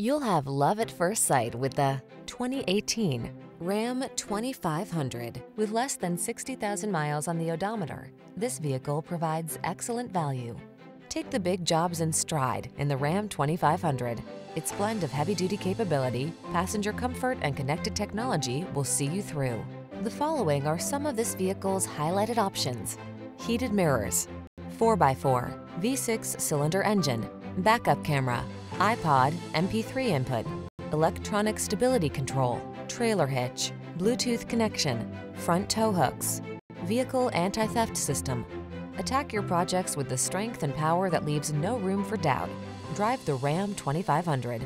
You'll have love at first sight with the 2018 Ram 2500. With less than 60,000 miles on the odometer, this vehicle provides excellent value. Take the big jobs in stride in the Ram 2500. Its blend of heavy-duty capability, passenger comfort, and connected technology will see you through. The following are some of this vehicle's highlighted options. Heated mirrors, 4x4, V6 cylinder engine, backup camera, iPod, MP3 input, electronic stability control, trailer hitch, Bluetooth connection, front tow hooks, vehicle anti-theft system. Attack your projects with the strength and power that leaves no room for doubt. Drive the Ram 2500.